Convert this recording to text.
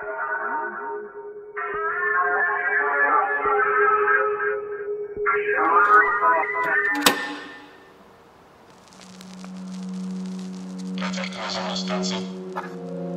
Perfect, I was almost done, so...